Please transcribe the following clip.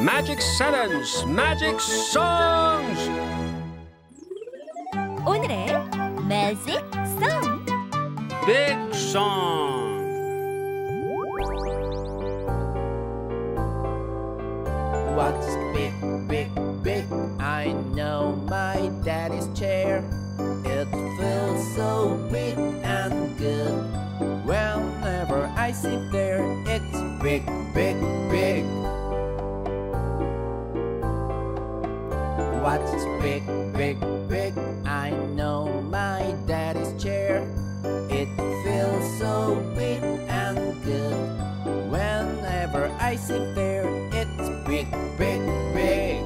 Magic sentence, magic songs. 오늘의 magic song. Big song. What's big, big, big? I know my daddy's chair. It feels so big and good. Whenever I sit there, it's big, big, big. what's big, big, big. I know my daddy's chair. It feels so big and good whenever I sit there. It's big, big, big.